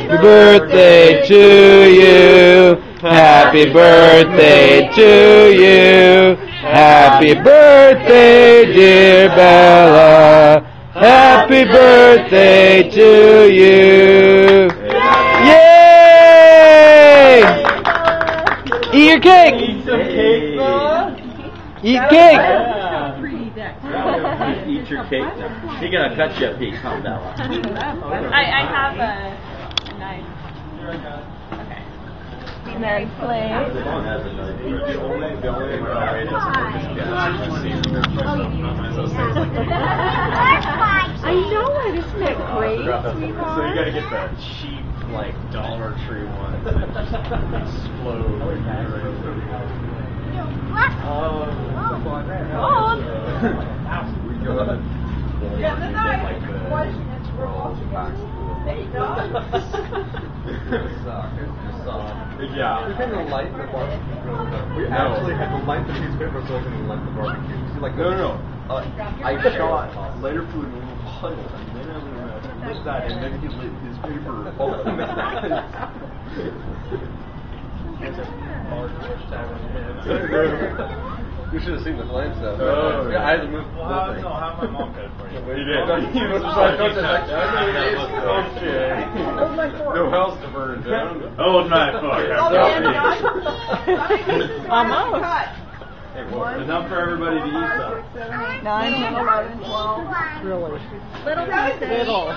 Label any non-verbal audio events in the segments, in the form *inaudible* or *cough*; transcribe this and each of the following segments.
Happy birthday to you. Happy birthday to you. Happy birthday, dear Bella. Happy birthday to you. Yay! Eat your cake. Eat some cake, Bella. Eat cake. Eat your cake now. She's gonna cut you a piece, huh, Bella? I, I have a, a knife. Okay. And then plate. I know it. Isn't it great, So you gotta get the cheap, like Dollar Tree one that just *laughs* explode. Like, oh, we go up. Yeah, the knife. Like the Question is, we're watching it. There you go. Yeah. We can light the barbecue. We No. actually had to light the piece of paper so we can light the barbecue. See, like No, no, no. Uh, I shot lighter fluid in a little puddle, and then I'm gonna lit that, and then he lit his paper. *laughs* Oh, *laughs* *laughs* You should have seen the flames though. Oh, yeah, I had to move the Well, thing. no, have my mom cut it for you. *laughs* He oh, did. He was just like, don't *laughs* touch that. Okay. *laughs* No house to burn down. Oh, my Almost. Hey, well, enough for everybody to eat some. Nine, ten, eleven, twelve. Really. Little pieces. Little. *laughs*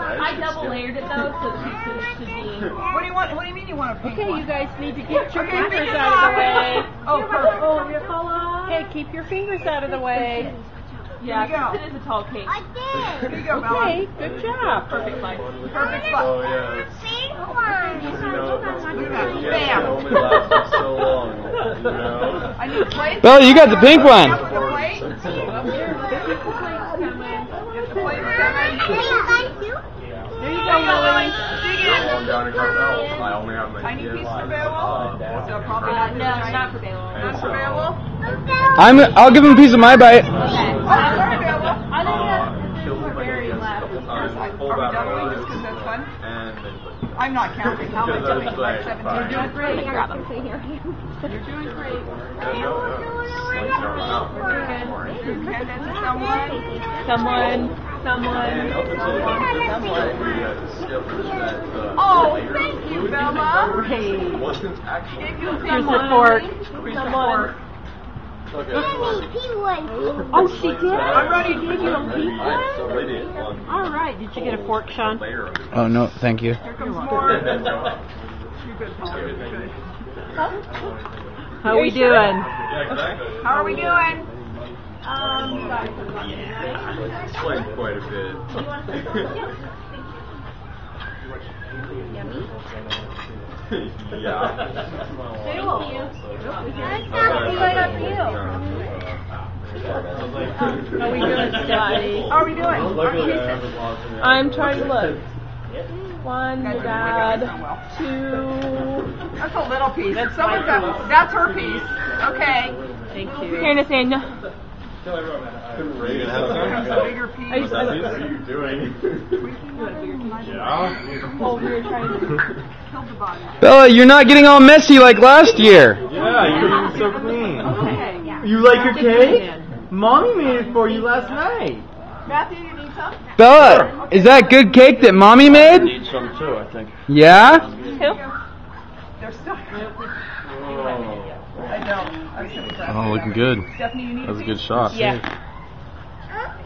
I double layered it though, so the pieces should be. What do you want? What do you mean you want a pink Okay, one? you guys need to get your Okay, fingers fingers out of the way. Oh, perfect. Oh, your color. Hey, keep your fingers out of the way. Yeah, Here you go. 'cause it is a tall cake. I did. Here you go, Bella. Okay, good job. Perfect size. Perfect Oh, spot. yeah. You know, Look at that. yeah, Bam. it only so long, you? I need plates. Bella, you got the pink one. Get the plate. Get the plates coming. There you go, Lily. Dig I'm in. down in Carvel. I only have my Tiny kids. piece available. So probably Uh, not no, this not for night. Baylor. Not available. I'm. I'll give him a piece of my bite. Oh, I'm not counting. How much Because I I think was like like, 17. You're doing great. Grab them. You're doing great. No, no, no. Like, no, no. You hand it to someone. Someone, someone, up until the someone, someone. had discovered that uh, Oh, thank you, fluid Bella. Hey, wasn't actually Give here's the fork. Someone. Oh, she did? I'm ready to Did you a pink I'm one? so ready on All right. Did you get a fork, Sean? layer of it. Oh no, thank you. Here comes more. You're good, Paul. You're good. How we doing? How are we doing? It's quite, quite a bit. *laughs* How we doing, Scotty? How are we doing? I'm trying to look. One, dad, two. That's a little piece. Someone's got, that's her piece. Okay. Thank Here, Nathaniel. That's a bigger piece. I used to- What are you doing? *laughs* Yeah. Oh, we were trying to. Killed the body. Bella, you're not getting all messy like last year. Yeah, you're so clean. Okay. You like your cake? Mommy made it for you last night. Matthew, you need some? Bella, is that good cake that mommy made? Need some too, I think. Yeah? Who? They're stuck. Oh. Oh, looking good. Stephanie, That was a a good shot. Yeah.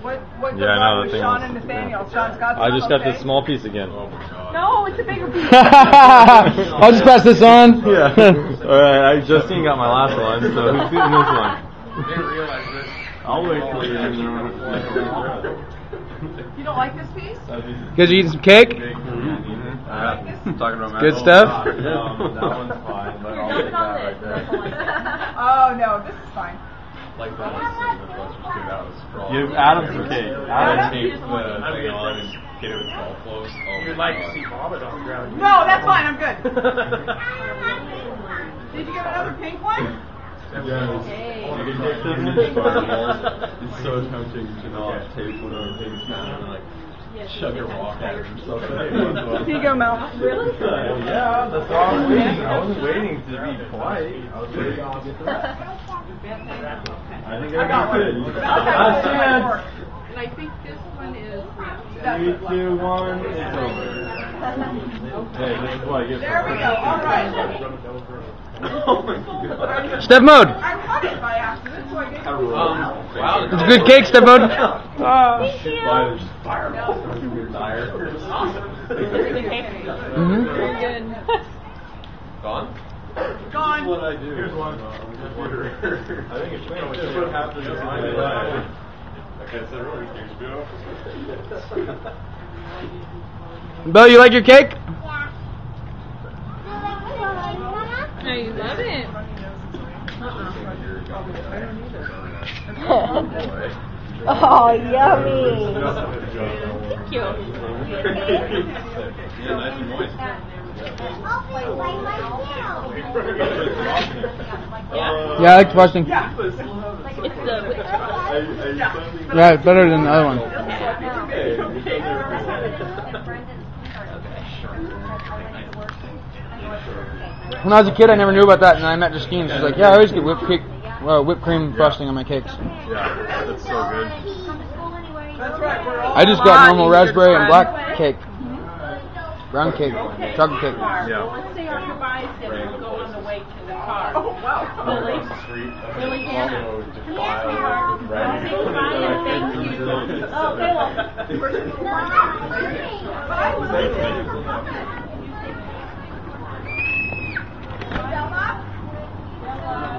What, what Yeah, I know, on that thing Sean was- and Nathaniel? Sean's I just got okay? this small piece again. No, it's a bigger piece. *laughs* I'll just pass this on. *laughs* Yeah. Alright, I Justine got my last one, so who's eating this one? I'll wait for you. You don't like this piece? Cause you eating some cake? I'm talking about Good stuff? Yeah, that one's fine, but I'll take that right there. *laughs* Oh, no, this is fine. Like that was Give Adam some cake. Adam takes the thing on and get it with ball flows. Oh You'd like to see vomit on the ground. No, that's fine. I'm good. *laughs* Did you get another pink one? Yes. You can take *laughs* the fireballs. It's so tempting to not take one of the things down and like Shove your walk at her or something. Here *laughs* you go, Mel. Really? yeah, that's why I was waiting. I wasn't waiting to be polite. I was waiting. I think I got one. good. Last chance. And I think this one is. Three, two, one, it's over. Hey, this is what I get There we go. All right. *laughs* Oh my god. Step mode. I cut it by accident, so I get. Um, wow. It's a good cake, step mode. Thank you. There's fireballs from your tire. Good cake. hmm Gone? Gone. What I do. Here's one. I think it's what happens in my life. Okay, so really, Bill, you like your cake? Oh, yummy. Thank you. Yeah, I like frosting. Yeah. Yeah, it's better than the other one. When I was a kid, I never knew about that, and I met Justine. She's like, "Yeah, I always get whipped cake, uh, whipped cream frosting on my cakes." Yeah, that's so good. That's right. We're all. I just got normal raspberry and black cake, brown cake, chocolate cake. Yeah. Let's say our goodbyes and we'll go on the way to the car. Oh wow. Lily? Across the street. Hannah. Also, just Come here, file sweetheart. it, ready. Say goodbye and thank you. Oh, Bella? Bella?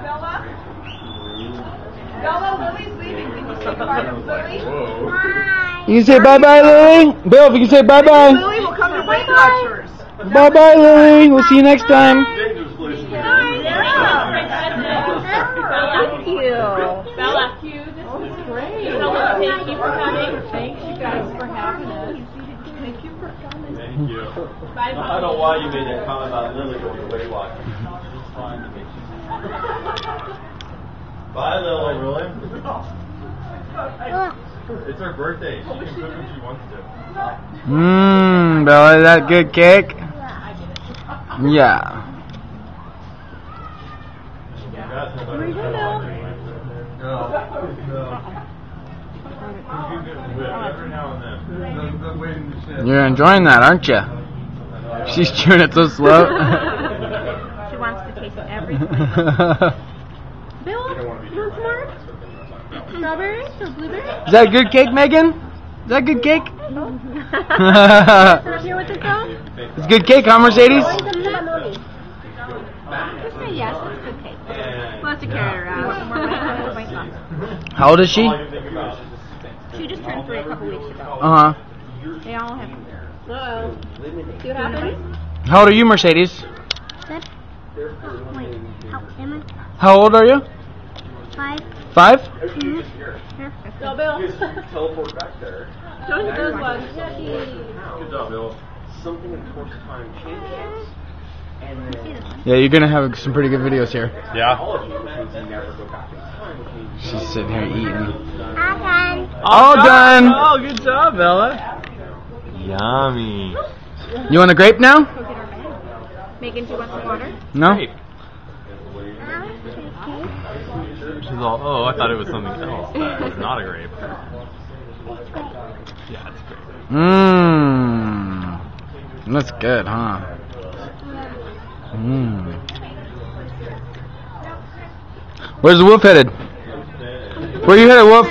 Bella, Lily's leaving. Can you say goodbye to Lily? Whoa. You can say bye bye, Lily. Bill, if you can say bye bye. Lily will come to Weight Watchers. Bye bye, Lily. We'll see you next time. Dangerous place to be. Thank you. Bella, you. This great. Thank you for coming. Thank you guys for having us. Thank you for coming. Thank you. I don't know why you made that comment about Lily going to Weight Watchers. It's fine to me. *laughs* Bye, Lily. Really? *laughs* It's her birthday. She can cook when she wants to. Mmm, Bella, is that good cake? Yeah. Where you Every now and then. You're enjoying that, aren't you? She's chewing it so slow. *laughs* She wants to taste everything. *laughs* Bill, you want some more? Strawberries or blueberries? Is that good cake, Megan? Is that good cake? Here with the girl? It's good cake, huh, Mercedes? Just say yes, it's good cake. We'll have to carry her out. Weight loss. How old is she? She just turned three a couple weeks ago. Uh huh. They all have. Uh-oh. See what happens? How old are you, Mercedes? Wait, how am How old are you? I five? Five? Go, Bill. Teleport back there. Show us those ones. Good job, Bill. Something in course of time changes. Yeah, you're gonna have some pretty good videos here. Yeah. all of you, which means you never go back in time, which means She's sitting here eating. I'm All done. Oh, good job, Bella. Yummy. You want a grape now? Megan, do you want some water? No. She's all, oh, I thought it was something else. That was not a grape. Yeah, it's great. Mmm. That's good, huh? Mmm. Where's the wolf headed? Where you headed, wolf?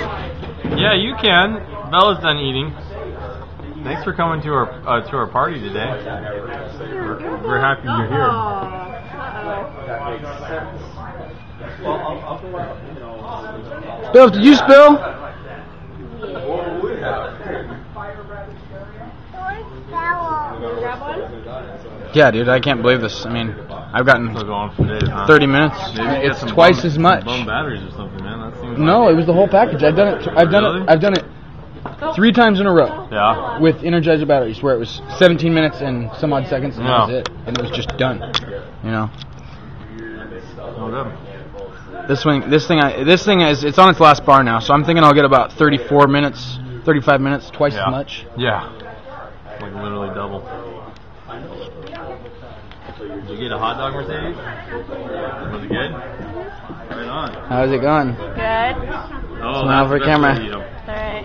Yeah, you can. Bella's done eating. Thanks for coming to our uh, to our party today. We're, we're happy you're here. Well, I'll, I'll go out, you know. Bill, did you spill? Yeah, dude, I can't believe this. I mean, I've gotten Still going for days, huh? 30 minutes. It's twice bum- as much. Bum batteries or something, man. That seems No, like it was the whole package. I've done it. I've done it. I've done it three times in a row Yeah. with Energizer batteries, where it was 17 minutes and some odd seconds, and that was it, and it was just done. You know, Oh, good. This thing, this thing, I, this thing is, it's on its last bar now, so I'm thinking I'll get about 34 minutes 35 minutes, twice Yeah. as much. Yeah. Like literally double. Did you get a hot dog, Mercedes? Was it good? Right on. How's it going? Good. Oh, Smile that's for the camera. way to eat 'em. Alright.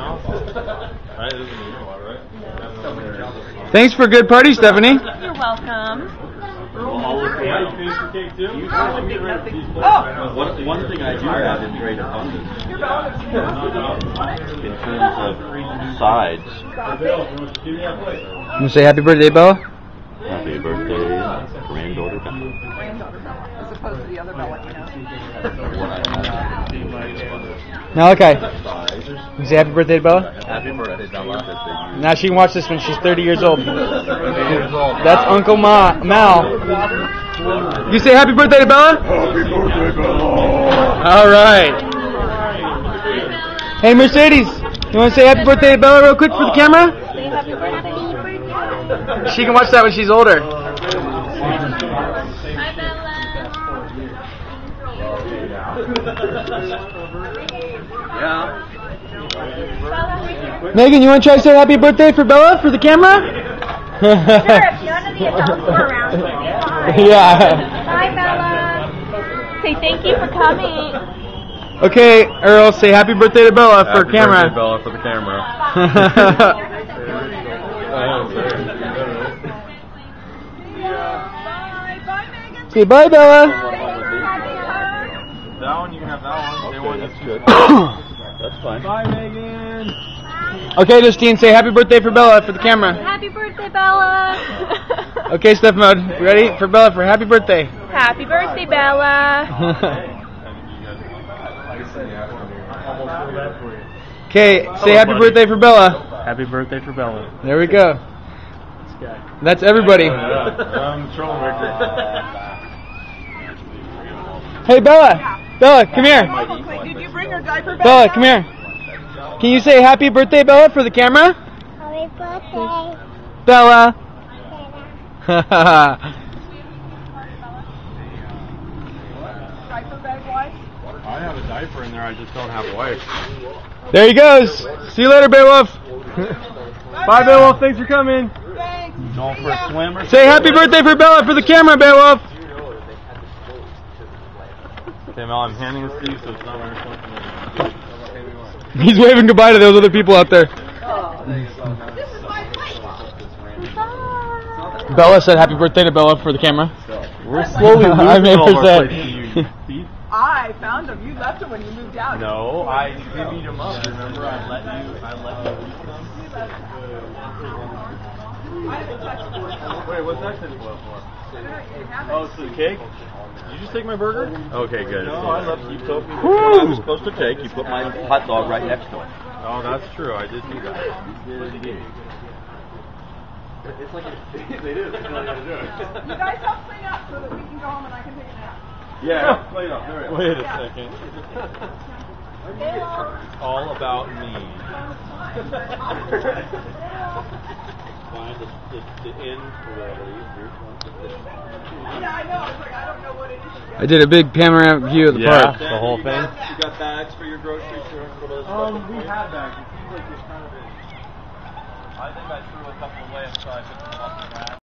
Right, this is a new one, right? Thanks for a good party, Stephanie. You're welcome. All of the finish the cake too? One, one thing I do have in great abundance in terms of sides. You say happy birthday, Bella? Happy birthday, granddaughter Bella. As opposed to the other Bella, you know. Now, okay. You say happy birthday, Bella? Happy birthday, Bella. Now she can watch this when she's 30 years old. That's Uncle Ma- Mal. You say happy birthday to Bella? Happy birthday, Bella. All right. Hey, Mercedes, you want to say happy birthday to Bella real quick for the camera? Say happy birthday. She can watch that when she's older. Megan, you want to try to say happy birthday for Bella for the camera? Sure, if none of the adults were around, it'd *laughs* yeah. Hi, Bella. Say thank you for coming. Okay, Earl, say happy birthday to Bella for Happy camera. birthday, Bella, for the camera. *laughs* *laughs* say bye, Bella. That one, you can have that one. They want That's you good. *coughs* That's fine. Bye, Megan. Okay, Justine, say happy birthday for Bella for the camera. Happy birthday, Bella. *laughs* Okay, Steph Mode, ready for Bella for happy birthday. Happy birthday, Bella. *laughs* Okay, say happy birthday for Bella. Happy birthday for Bella. There we go. That's everybody. *laughs* Hey, Bella. Bella, come here. Did you bring your diaper back? Bella, come here. Can you say happy birthday, Bella, for the camera? Happy birthday. Bella. Diaper bag wise? I have a diaper in there, I just don't have a wife. there he goes. See you later, Beowulf. Bye, Beowulf. Thanks for coming. Thanks. Going for a swim or Say happy birthday for Bella for the camera, Beowulf. Okay, I'm handing this to you, so it's not my responsibility. He's waving goodbye to those other people out there. Bella said happy birthday to Bella for the camera. We're slowly losing *laughs* I made all her our say. places. *laughs* I found them. You left them when you moved out. No, I divvied them up. Remember, I let you, I let you eat them. Wait, what's that tin foil for? Oh, it's the cake. Did you just take my burger? Okay, good. No, I left. You told me I was supposed to take. You put my hot dog right next to it. Oh, that's true. I did do that. You did indeed. It's like *laughs* they do. They don't know how to do it. You guys help clean up so that we can go home and I can take a nap. Yeah, play it up. There we go. Wait a second. All about me. *laughs* Find the, the, the end for whatever Yeah, I know. It's like I don't know what it is. I did a big panoramic view of the Yeah, park. the whole thing. You got bags for your groceries? Sure. Um, we have bags. It seems like there's kind of a. I think I threw a couple away, so I took